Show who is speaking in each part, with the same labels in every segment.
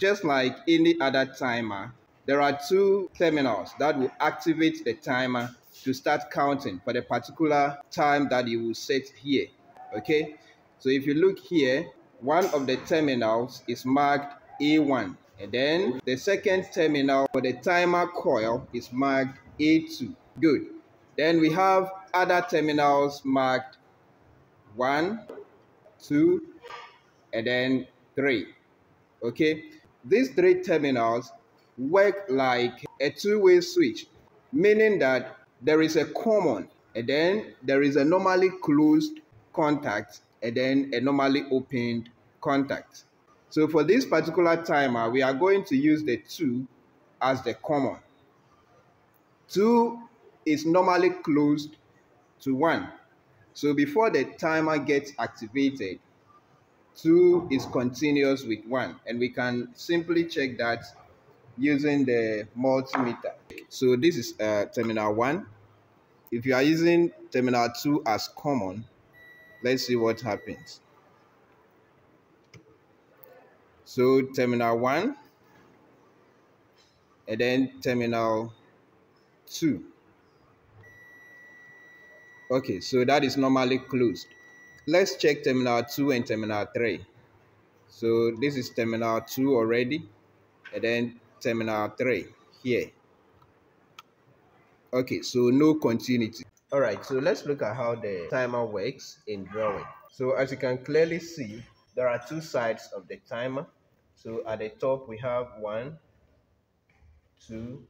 Speaker 1: Just like any other timer, there are two terminals that will activate the timer to start counting for the particular time that you will set here. Okay, so if you look here, one of the terminals is marked A1, and then the second terminal for the timer coil is marked A2. Good. Then we have other terminals marked 1, 2, and then 3. Okay, these three terminals work like a two-way switch, meaning that there is a common and then there is a normally closed contact and then a normally opened contact. So for this particular timer, we are going to use the 2 as the common. 2 is normally closed to 1. So before the timer gets activated, 2 is continuous with 1. And we can simply check that using the multimeter. So this is uh, terminal 1. If you are using terminal 2 as common, let's see what happens. So terminal 1 and then terminal 2. Okay, so that is normally closed. Let's check terminal 2 and terminal 3. So this is terminal 2 already and then terminal 3 here. Okay, so no continuity. All right, so let's look at how the timer works in drawing. So as you can clearly see, there are two sides of the timer. So at the top, we have one, two,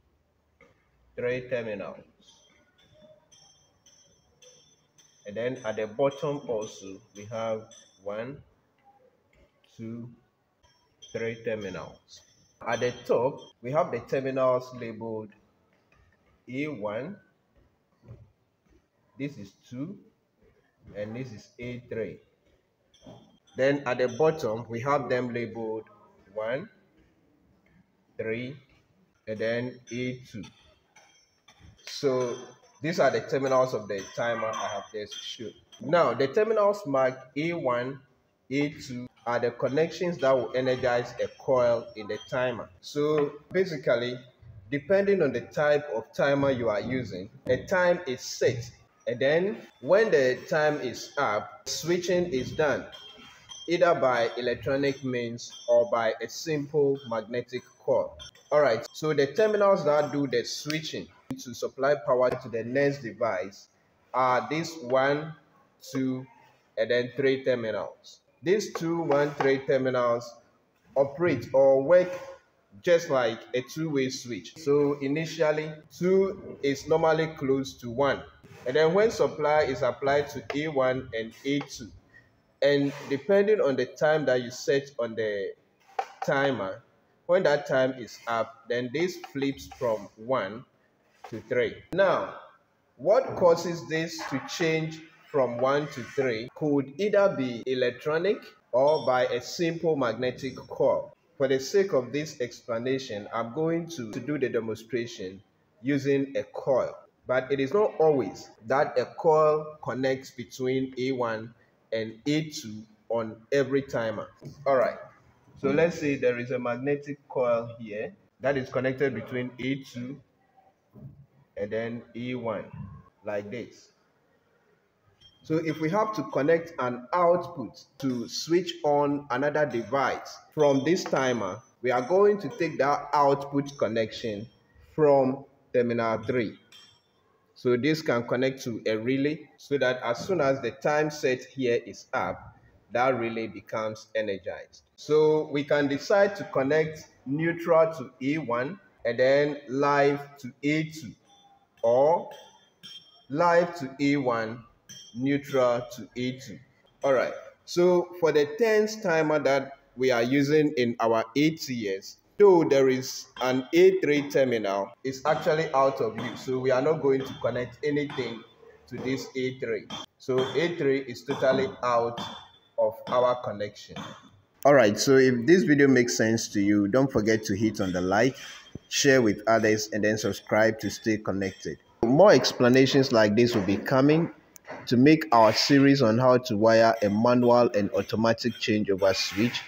Speaker 1: three terminals. And then at the bottom also, we have one, two, three terminals. At the top, we have the terminals labeled A1, this is 2, and this is A3. Then at the bottom, we have them labeled 1, 3, and then A2. So these are the terminals of the timer I have just shown. Now, the terminals marked A1, A2, are the connections that will energize a coil in the timer. So basically, depending on the type of timer you are using, a time is set. And then when the time is up, switching is done either by electronic means or by a simple magnetic coil. Alright, so the terminals that do the switching to supply power to the next device are these one, two, and then three terminals. These two, one, three terminals operate or work just like a two-way switch. So initially, 2 is normally close to 1. And then when supply is applied to A1 and A2, and depending on the time that you set on the timer, when that time is up, then this flips from 1 to 3. Now, what causes this to change from 1 to 3 could either be electronic or by a simple magnetic coil. For the sake of this explanation, I'm going to, to do the demonstration using a coil. But it is not always that a coil connects between A1 and A2 on every timer. All right. So let's say there is a magnetic coil here that is connected between A2 and then A1 like this. So if we have to connect an output to switch on another device from this timer, we are going to take that output connection from terminal 3. So this can connect to a relay so that as soon as the time set here is up, that relay becomes energized. So we can decide to connect neutral to A1 and then live to A2 or live to A1 neutral to A2. All right. So for the TENSE timer that we are using in our ATS, though there is an A3 terminal, it's actually out of use. So we are not going to connect anything to this A3. So A3 is totally out of our connection. All right. So if this video makes sense to you, don't forget to hit on the like, share with others, and then subscribe to stay connected. More explanations like this will be coming to make our series on how to wire a manual and automatic changeover switch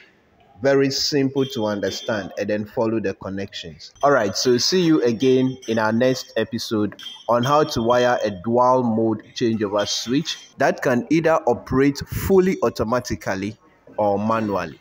Speaker 1: very simple to understand and then follow the connections all right so see you again in our next episode on how to wire a dual mode changeover switch that can either operate fully automatically or manually